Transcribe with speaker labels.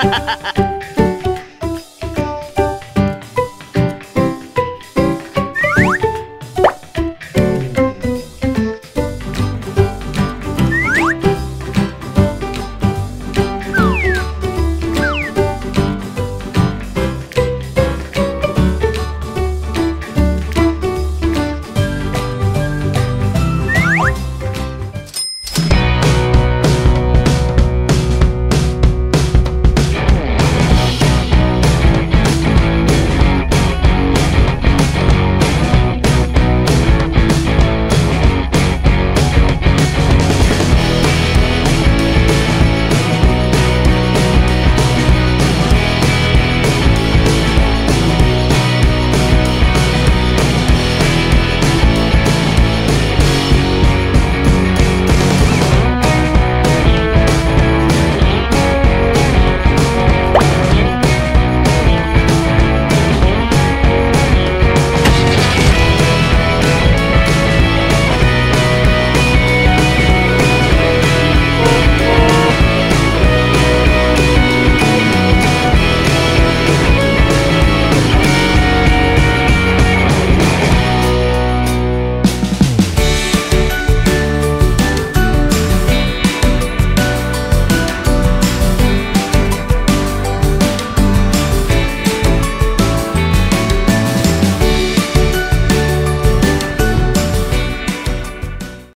Speaker 1: ha ha ha